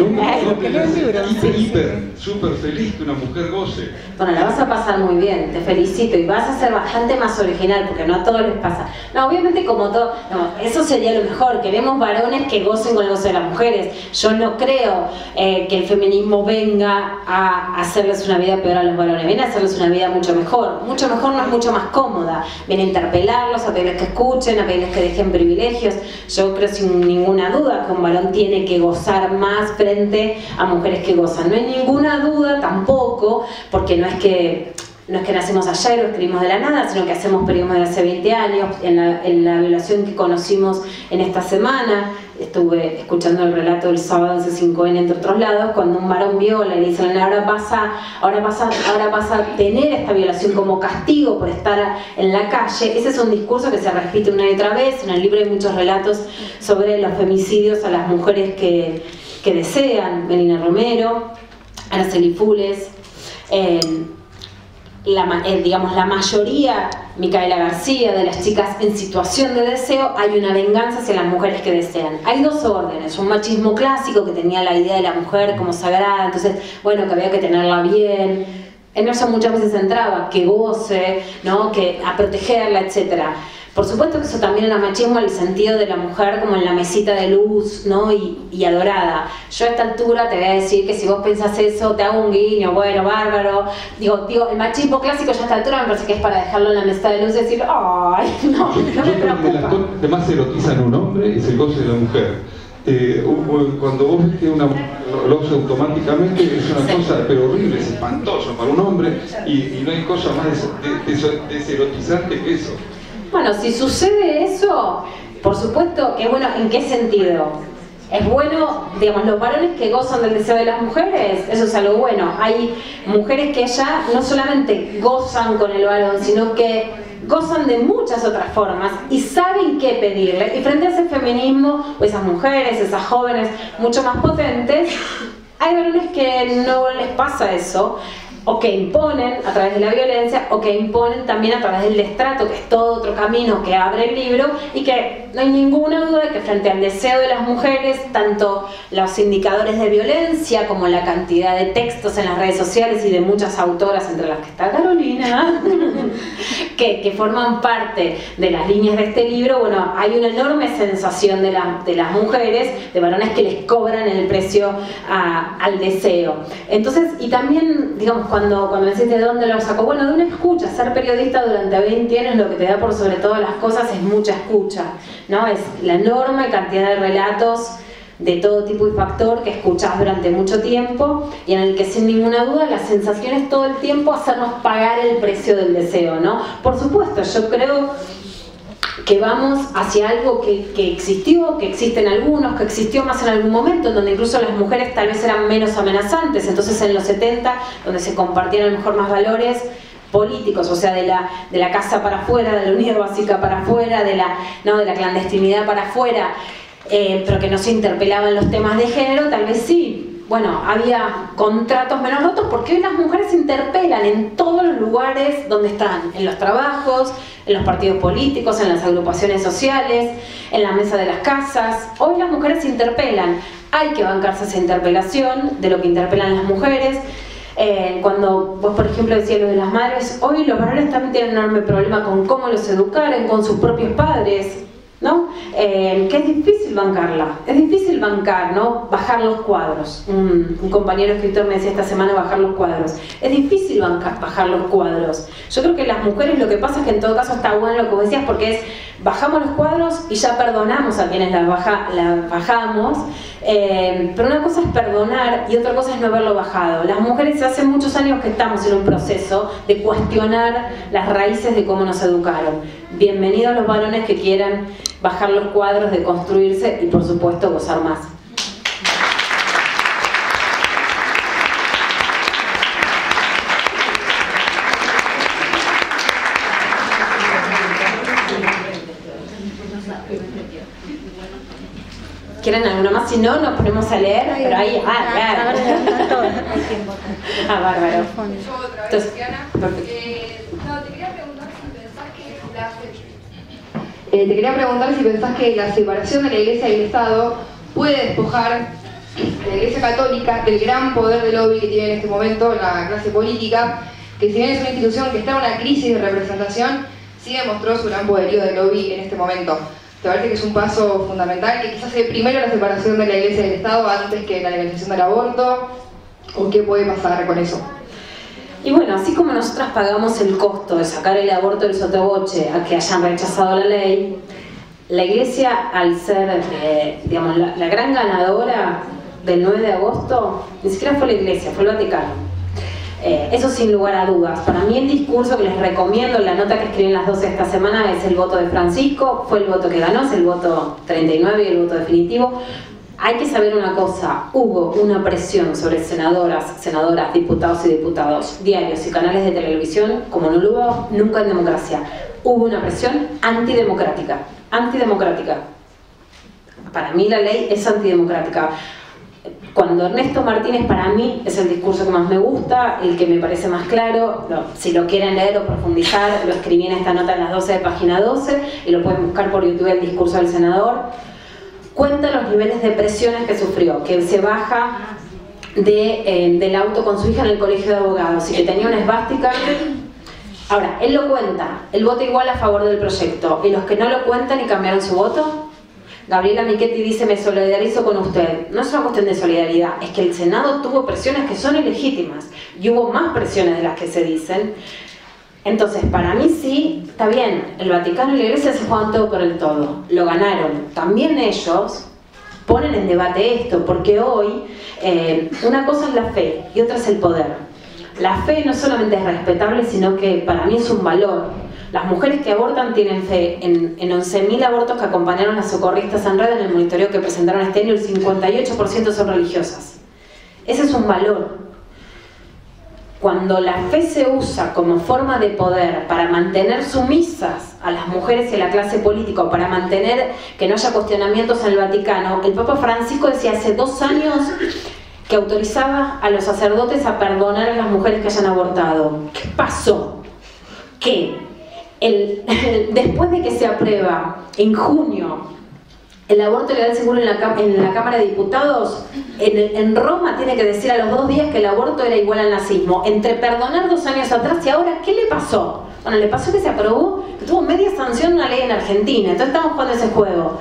Hombre, el que es hiper, hiper, súper feliz que una mujer goce. Bueno, la vas a pasar muy bien, te felicito y vas a ser bastante más original porque no a todos les pasa. No, obviamente como todo, no, eso sería lo mejor, queremos varones que gocen con el gozo de las mujeres. Yo no creo eh, que el feminismo venga a hacerles una vida peor a los varones, viene a hacerles una vida mucho mejor. Mucho mejor no es mucho más cómoda, viene a interpelarlos, a pedirles que escuchen, a que dejen privilegios. Yo creo sin ninguna duda que un varón tiene que gozar más frente a mujeres que gozan. No hay ninguna duda tampoco, porque no es que no es que nacimos ayer o escribimos de la nada, sino que hacemos periodismo de hace 20 años. En la, violación que conocimos en esta semana, estuve escuchando el relato del sábado en C5N, entre otros lados, cuando un varón viola y le dicen, ahora vas, a, ahora, vas a, ahora vas a tener esta violación como castigo por estar en la calle. Ese es un discurso que se repite una y otra vez. En el libro hay muchos relatos sobre los femicidios a las mujeres que, que desean. Melina Romero, Araceli Fules. La, eh, digamos, la mayoría, Micaela García, de las chicas en situación de deseo, hay una venganza hacia las mujeres que desean. Hay dos órdenes, un machismo clásico que tenía la idea de la mujer como sagrada, entonces, bueno, que había que tenerla bien. En eso muchas veces entraba, que goce, ¿no? que a protegerla, etcétera. Por supuesto que eso también era machismo el sentido de la mujer como en la mesita de luz ¿no? y, y adorada. Yo a esta altura te voy a decir que si vos pensás eso, te hago un guiño, bueno, bárbaro. Digo, digo, el machismo clásico ya a esta altura me parece que es para dejarlo en la mesita de luz y decir, ay, no, no me las preocupa. que más erotizan un hombre es el goce de la mujer. Eh, cuando vos ves que una, lo, hace automáticamente es una cosa pero horrible, es espantoso para un hombre y, y no hay cosa más des- des- des- deserotizante que eso. Bueno, si sucede eso, por supuesto que bueno, ¿en qué sentido? Es bueno, digamos, los varones que gozan del deseo de las mujeres, eso es algo bueno. Hay mujeres que ya no solamente gozan con el varón, sino que gozan de muchas otras formas y saben qué pedirle. Y frente a ese feminismo, o esas mujeres, esas jóvenes mucho más potentes, hay varones que no les pasa eso, o que imponen a través de la violencia, o que imponen también a través del destrato, que es todo otro camino que abre el libro, y que no hay ninguna duda de que frente al deseo de las mujeres, tanto los indicadores de violencia como la cantidad de textos en las redes sociales y de muchas autoras, entre las que está Carolina, que, forman parte de las líneas de este libro, bueno, hay una enorme sensación de, la- de las mujeres, de varones que les cobran el precio a- al deseo. Entonces, y también, digamos, cuando, cuando decís de dónde lo saco, bueno, de una escucha, ser periodista durante 20 años lo que te da por sobre todas las cosas es mucha escucha, ¿no? Es la enorme cantidad de relatos de todo tipo y factor que escuchás durante mucho tiempo y en el que sin ninguna duda la sensación es todo el tiempo hacernos pagar el precio del deseo, ¿no? Por supuesto, yo creo que vamos hacia algo que, que existió, que existen algunos, que existió más en algún momento, en donde incluso las mujeres tal vez eran menos amenazantes, entonces en los 70, donde se compartían a lo mejor más valores políticos, o sea, de la, de la casa para afuera, de la unidad básica para afuera, de la, no, de la clandestinidad para afuera, eh, pero que no se interpelaban los temas de género, tal vez sí. Bueno, había contratos menos rotos porque hoy las mujeres interpelan en todos los lugares donde están, en los trabajos, en los partidos políticos, en las agrupaciones sociales, en la mesa de las casas. Hoy las mujeres se interpelan. Hay que bancarse esa interpelación de lo que interpelan las mujeres. Eh, cuando vos, por ejemplo, decías lo de las madres, hoy los varones también tienen un enorme problema con cómo los educaron, con sus propios padres, ¿no? Eh, que es difícil bancarla, es difícil bancar, ¿no? Bajar los cuadros. Un, compañero escritor me decía esta semana bajar los cuadros. Es difícil bancar, bajar los cuadros. Yo creo que las mujeres lo que pasa es que en todo caso está bueno lo que decías porque es bajamos los cuadros y ya perdonamos a quienes las, baja, bajamos, eh, pero una cosa es perdonar y otra cosa es no haberlo bajado. Las mujeres hace muchos años que estamos en un proceso de cuestionar las raíces de cómo nos educaron. Bienvenidos los varones que quieran bajar los cuadros, de construirse y por supuesto gozar más. ¿Quieren alguna más? Si no, nos ponemos a leer, pero ahí, ah, claro. Ah, bárbaro. Entonces, eh, no, te quería preguntar si pensás que la eh, te quería preguntar si pensás que la separación de la Iglesia y el Estado puede despojar a la Iglesia Católica del gran poder de lobby que tiene en este momento la clase política, que si bien es una institución que está en una crisis de representación, sí demostró su gran poderío de lobby en este momento. ¿Te parece que es un paso fundamental, que quizás sea primero la separación de la Iglesia y del Estado antes que la legalización del aborto? ¿O qué puede pasar con eso? Y bueno, así como nosotras pagamos el costo de sacar el aborto del sotoboche a que hayan rechazado la ley, la Iglesia, al ser, eh, digamos, la, gran ganadora del 9 de agosto, ni siquiera fue la Iglesia, fue el Vaticano. Eh, eso sin lugar a dudas. Para mí el discurso que les recomiendo, la nota que escribí en las 12 esta semana, es el voto de Francisco, fue el voto que ganó, es el voto 39 y el voto definitivo. Hay que saber una cosa, hubo una presión sobre senadoras, senadoras, diputados y diputados, diarios y canales de televisión, como no lo hubo nunca en democracia. Hubo una presión antidemocrática, antidemocrática. Para mí la ley es antidemocrática cuando Ernesto Martínez para mí es el discurso que más me gusta, el que me parece más claro, si lo quieren leer o profundizar, lo escribí en esta nota en las 12 de página 12 y lo pueden buscar por YouTube el discurso del senador, cuenta los niveles de presiones que sufrió, que se baja eh, del auto con su hija en el colegio de abogados y que tenía una esvástica. Ahora, él lo cuenta, el voto igual a favor del proyecto, y los que no lo cuentan y cambiaron su voto, Gabriela Michetti dice, me solidarizo con usted. No es una cuestión de solidaridad, es que el Senado tuvo presiones que son ilegítimas y hubo más presiones de las que se dicen. Entonces, para mí sí, está bien, el Vaticano y la Iglesia se juegan todo por el todo, lo ganaron. También ellos ponen en debate esto, porque hoy eh, una cosa es la fe y otra es el poder. La fe no solamente es respetable, sino que para mí es un valor las mujeres que abortan tienen fe en, 11.000 abortos que acompañaron a socorristas en red en el monitoreo que presentaron este año, el 58% son religiosas. Ese es un valor. Cuando la fe se usa como forma de poder para mantener sumisas a las mujeres y a la clase política, para mantener que no haya cuestionamientos en el Vaticano, el Papa Francisco decía hace dos años que autorizaba a los sacerdotes a perdonar a las mujeres que hayan abortado. ¿Qué pasó? ¿Qué? después de que se aprueba en junio el aborto legal seguro en la, en la Cámara de Diputados, en, en, Roma tiene que decir a los dos días que el aborto era igual al nazismo. Entre perdonar dos años atrás y ahora, ¿qué le pasó? Bueno, le pasó que se aprobó, que tuvo media sanción una ley en Argentina, entonces estamos jugando ese juego.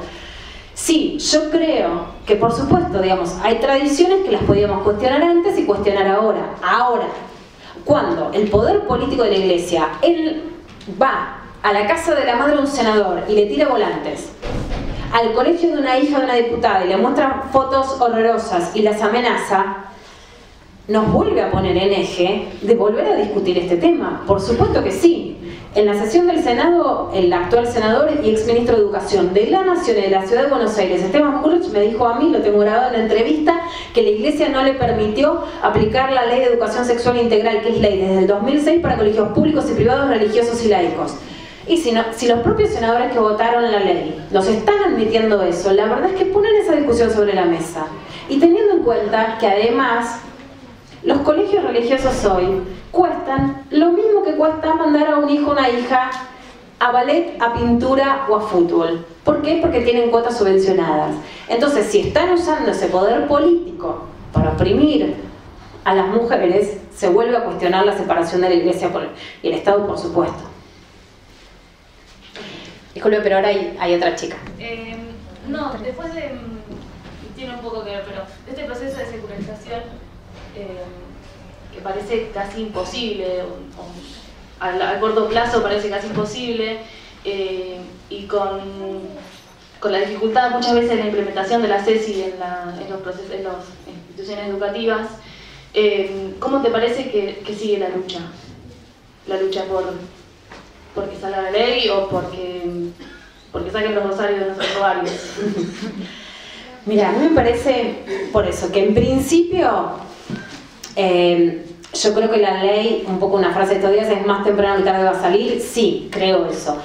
Sí, yo creo que por supuesto, digamos, hay tradiciones que las podíamos cuestionar antes y cuestionar ahora. Ahora, cuando el poder político de la Iglesia, él va a la casa de la madre de un senador y le tira volantes, al colegio de una hija de una diputada y le muestra fotos horrorosas y las amenaza, nos vuelve a poner en eje de volver a discutir este tema. Por supuesto que sí. En la sesión del Senado, el actual senador y exministro de Educación de la Nación y de la Ciudad de Buenos Aires, Esteban Burrich, me dijo a mí, lo tengo grabado en la entrevista, que la Iglesia no le permitió aplicar la Ley de Educación Sexual Integral, que es ley desde el 2006 para colegios públicos y privados, religiosos y laicos. Y si, los propios senadores que votaron la ley nos están admitiendo eso, la verdad es que ponen esa discusión sobre la mesa. Y teniendo en cuenta que además los colegios religiosos hoy cuestan lo mismo que cuesta mandar a un hijo o una hija a ballet, a pintura o a fútbol. ¿Por qué? Porque tienen cuotas subvencionadas. Entonces, si están usando ese poder político para oprimir a las mujeres, se vuelve a cuestionar la separación de la iglesia y el Estado, por supuesto. Disculpe, pero ahora hay, otra chica. Eh, no, después de... Tiene un poco que ver, pero este proceso de secularización eh, que parece casi imposible, a, corto plazo parece casi imposible, eh, y con, con, la dificultad muchas veces en la implementación de la CESI en, los procesos, las instituciones educativas, ¿cómo te parece que, que, sigue la lucha? La lucha por porque salga la ley o porque, porque saquen los rosarios de nuestros hogares. Mira, a mí me parece por eso que en principio eh, yo creo que la ley, un poco una frase de estos días, es más temprano que tarde va a salir. Sí, creo eso.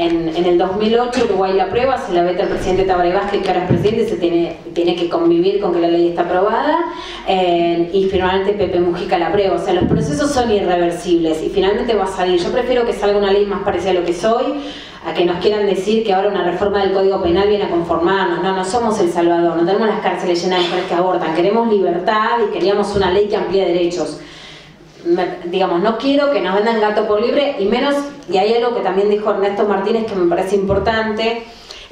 En, en, el 2008 Uruguay la aprueba, se la vete al presidente Tabaré Vázquez, que ahora es presidente, se tiene, tiene que convivir con que la ley está aprobada, eh, y finalmente Pepe Mujica la aprueba. O sea, los procesos son irreversibles y finalmente va a salir. Yo prefiero que salga una ley más parecida a lo que soy, a que nos quieran decir que ahora una reforma del Código Penal viene a conformarnos. No, no somos El Salvador, no tenemos las cárceles llenas de mujeres que abortan, queremos libertad y queríamos una ley que amplíe derechos digamos, no quiero que nos vendan gato por libre y menos, y hay algo que también dijo Ernesto Martínez que me parece importante,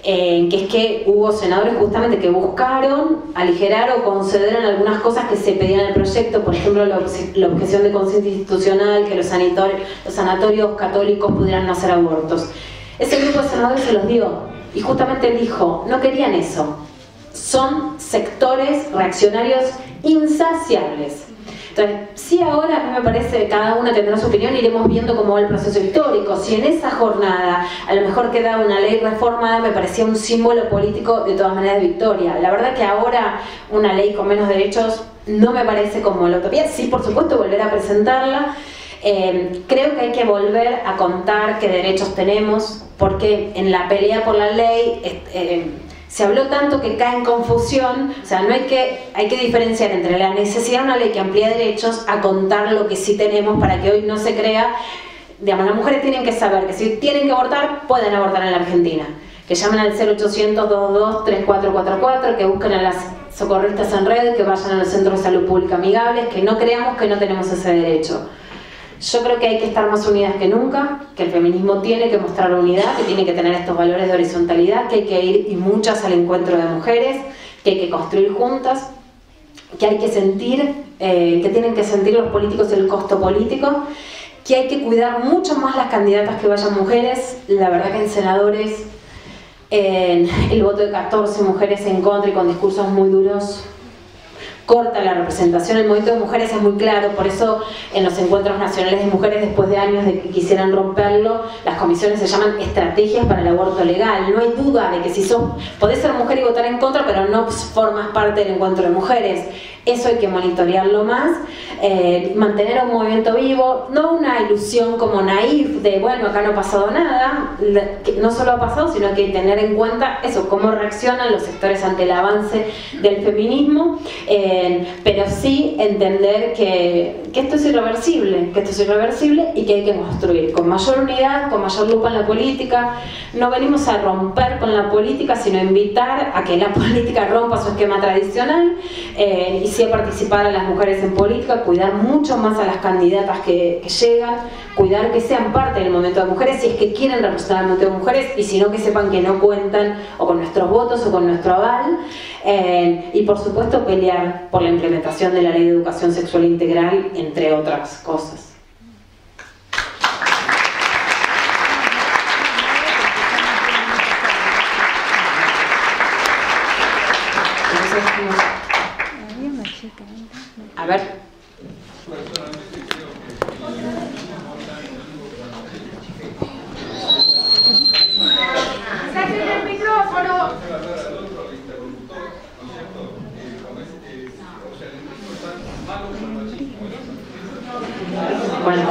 eh, que es que hubo senadores justamente que buscaron aligerar o conceder en algunas cosas que se pedían en el proyecto, por ejemplo la, objeción de conciencia institucional, que los, los sanatorios católicos pudieran no hacer abortos. Ese grupo de senadores se los dio y justamente dijo, no querían eso, son sectores reaccionarios insaciables entonces, sí ahora a mí me parece que cada una tendrá su opinión, iremos viendo cómo va el proceso histórico. Si en esa jornada a lo mejor queda una ley reformada, me parecía un símbolo político de todas maneras de victoria. La verdad que ahora una ley con menos derechos no me parece como la utopía. Sí, por supuesto, volver a presentarla. Eh, creo que hay que volver a contar qué derechos tenemos, porque en la pelea por la ley... Eh, se habló tanto que cae en confusión, o sea, no hay que, hay que diferenciar entre la necesidad de una ley que amplía derechos a contar lo que sí tenemos para que hoy no se crea, digamos, las mujeres tienen que saber que si tienen que abortar, pueden abortar en la Argentina, que llamen al 0800-22-3444, que busquen a las socorristas en red, que vayan a los centros de salud pública amigables, que no creamos que no tenemos ese derecho. Yo creo que hay que estar más unidas que nunca, que el feminismo tiene que mostrar unidad, que tiene que tener estos valores de horizontalidad, que hay que ir y muchas al encuentro de mujeres, que hay que construir juntas, que hay que sentir, eh, que tienen que sentir los políticos el costo político, que hay que cuidar mucho más las candidatas que vayan mujeres. La verdad que en senadores el voto de 14 mujeres en contra y con discursos muy duros corta la representación. El movimiento de mujeres es muy claro, por eso en los encuentros nacionales de mujeres, después de años de que quisieran romperlo, las comisiones se llaman estrategias para el aborto legal. No hay duda de que si sos, podés ser mujer y votar en contra, pero no formas parte del encuentro de mujeres. Eso hay que monitorearlo más, eh, mantener un movimiento vivo, no una ilusión como naif de, bueno, acá no ha pasado nada, no solo ha pasado, sino que tener en cuenta eso, cómo reaccionan los sectores ante el avance del feminismo, eh, pero sí entender que, esto es irreversible, que esto es irreversible y que hay que construir con mayor unidad, con mayor lupa en la política. No venimos a romper con la política, sino a invitar a que la política rompa su esquema tradicional eh, y a participar a las mujeres en política, cuidar mucho más a las candidatas que, llegan, cuidar que sean parte del momento de mujeres si es que quieren representar el momento de mujeres y si no que sepan que no cuentan o con nuestros votos o con nuestro aval eh, y por supuesto pelear por la implementación de la ley de educación sexual integral entre otras cosas. A ver. el micrófono. Bueno,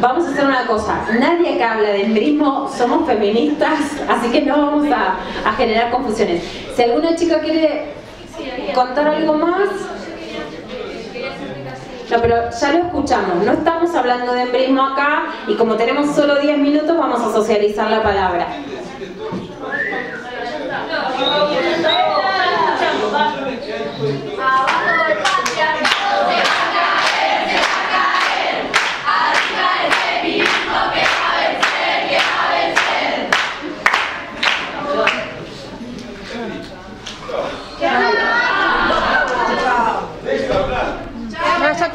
vamos a hacer una cosa. Nadie que habla de embrismo somos feministas, así que no vamos a, generar confusiones. Si alguna chica quiere contar algo más, no, pero ya lo escuchamos, no estamos hablando de embrismo acá y como tenemos solo 10 minutos vamos a socializar la palabra.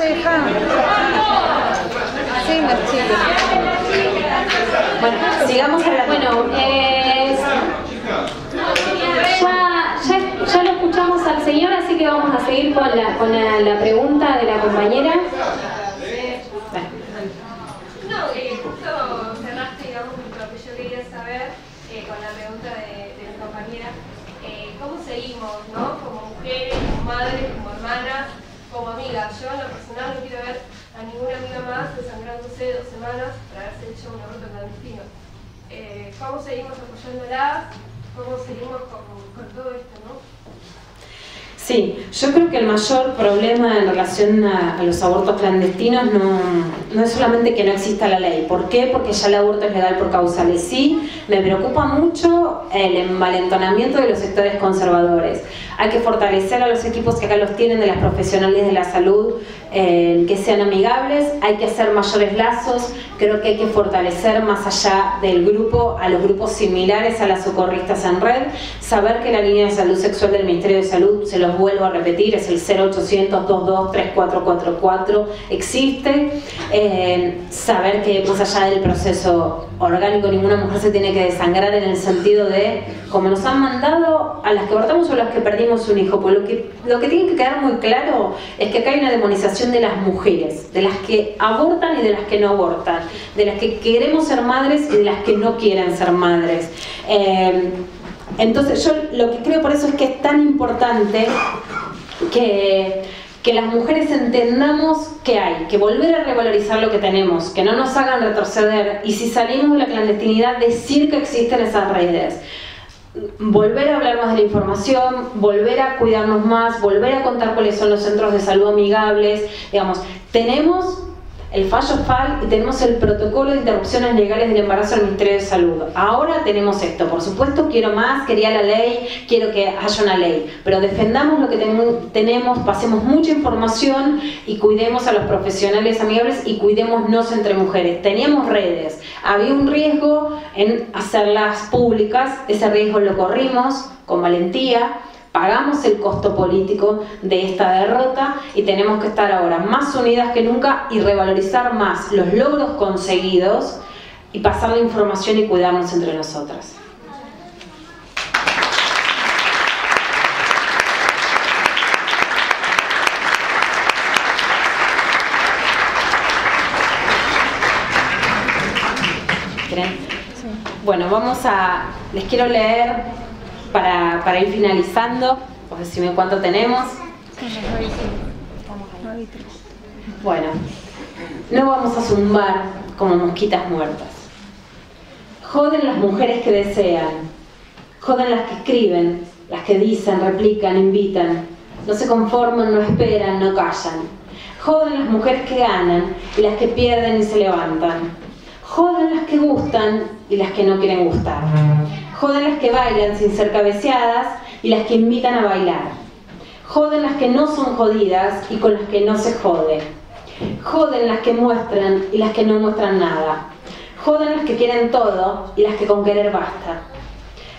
Sí, los chicos. Bueno, sigamos hablando. Bueno, eh, ya, ya, ya lo escuchamos al señor, así que vamos a seguir con la, con la, la pregunta de la compañera. No, eh, justo cerraste, digamos, lo que yo quería saber eh, con la pregunta de, de mi compañera. Eh, ¿Cómo seguimos, no? Como mujeres, como madres, como hermanas, Yo en lo personal no quiero ver a ninguna amiga más desangrándose dos semanas por haberse hecho un aborto clandestino. Eh, ¿Cómo seguimos apoyándolas? ¿Cómo seguimos con, con todo esto, no? Sí, yo creo que el mayor problema en relación a, los abortos clandestinos no, no, es solamente que no exista la ley. ¿Por qué? Porque ya el aborto es legal por causales. Sí, me preocupa mucho el envalentonamiento de los sectores conservadores. Hay que fortalecer a los equipos que acá los tienen de las profesionales de la salud, eh, que sean amigables, hay que hacer mayores lazos, creo que hay que fortalecer más allá del grupo, a los grupos similares a las socorristas en red, saber que la línea de salud sexual del Ministerio de Salud, se los vuelvo a repetir, es el 0800-22-3444, existe, eh, saber que más allá del proceso orgánico ninguna mujer se tiene que desangrar en el sentido de, como nos han mandado a las que abortamos o a las que perdimos un hijo, pues lo que, lo que tiene que quedar muy claro es que acá hay una demonización de las mujeres, de las que abortan y de las que no abortan, de las que queremos ser madres y de las que no quieren ser madres. Eh, entonces yo lo que creo por eso es que es tan importante que, que las mujeres entendamos que hay, que volver a revalorizar lo que tenemos, que no nos hagan retroceder y si salimos de la clandestinidad decir que existen esas redes. Volver a hablar más de la información, volver a cuidarnos más, volver a contar cuáles son los centros de salud amigables, digamos, tenemos el fallo FAL y tenemos el protocolo de interrupciones legales del embarazo del Ministerio de Salud. Ahora tenemos esto, por supuesto quiero más, quería la ley, quiero que haya una ley, pero defendamos lo que tenemos, pasemos mucha información y cuidemos a los profesionales amigables y cuidémonos entre mujeres. Teníamos redes, había un riesgo en hacerlas públicas, ese riesgo lo corrimos con valentía, pagamos el costo político de esta derrota y tenemos que estar ahora más unidas que nunca y revalorizar más los logros conseguidos y pasar la información y cuidarnos entre nosotras. Bueno, vamos a, les quiero leer para, para ir finalizando, pues decime cuánto tenemos. Bueno, no vamos a zumbar como mosquitas muertas. Joden las mujeres que desean, joden las que escriben, las que dicen, replican, invitan, no se conforman, no esperan, no callan. Joden las mujeres que ganan y las que pierden y se levantan. Joden las que gustan y las que no quieren gustar. Joden las que bailan sin ser cabeceadas y las que invitan a bailar. Joden las que no son jodidas y con las que no se jode. Joden las que muestran y las que no muestran nada. Joden las que quieren todo y las que con querer basta.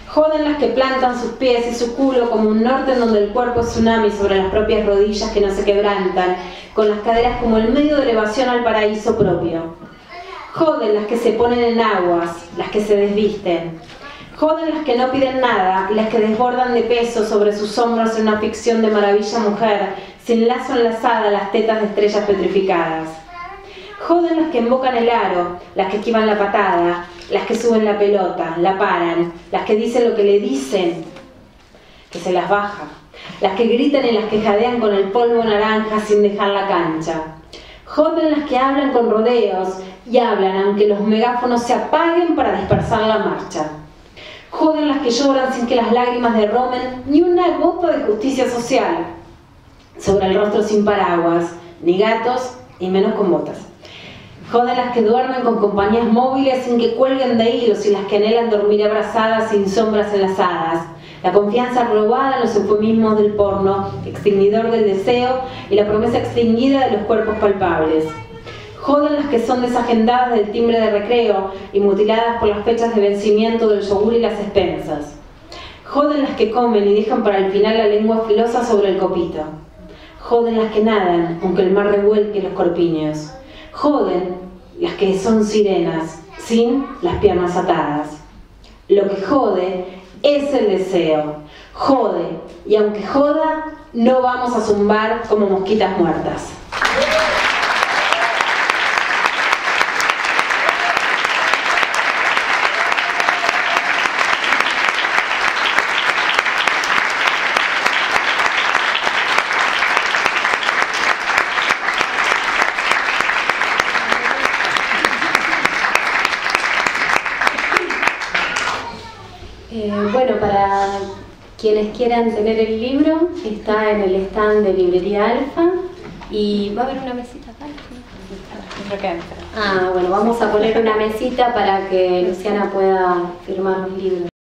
Joden las que plantan sus pies y su culo como un norte en donde el cuerpo es tsunami sobre las propias rodillas que no se quebrantan, con las caderas como el medio de elevación al paraíso propio. Joden las que se ponen en aguas, las que se desvisten. Joden las que no piden nada las que desbordan de peso sobre sus hombros en una ficción de maravilla mujer, sin lazo enlazada las tetas de estrellas petrificadas. Joden las que invocan el aro, las que esquivan la patada, las que suben la pelota, la paran, las que dicen lo que le dicen, que se las baja, las que gritan y las que jadean con el polvo naranja sin dejar la cancha. Joden las que hablan con rodeos y hablan aunque los megáfonos se apaguen para dispersar la marcha. Joden las que lloran sin que las lágrimas derromen ni una gota de justicia social sobre el rostro sin paraguas, ni gatos y menos con botas. Joden las que duermen con compañías móviles sin que cuelguen de hilos y las que anhelan dormir abrazadas sin sombras enlazadas. La confianza robada en los eufemismos del porno, extinguidor del deseo y la promesa extinguida de los cuerpos palpables. Joden las que son desagendadas del timbre de recreo y mutiladas por las fechas de vencimiento del yogur y las expensas. Joden las que comen y dejan para el final la lengua filosa sobre el copito. Joden las que nadan, aunque el mar revuelque los corpiños. Joden las que son sirenas, sin las piernas atadas. Lo que jode es el deseo. Jode, y aunque joda, no vamos a zumbar como mosquitas muertas. Eh, bueno, para quienes quieran tener el libro, está en el stand de Librería Alfa y va a haber una mesita acá. Ah, bueno, vamos a poner una mesita para que Luciana pueda firmar los libros.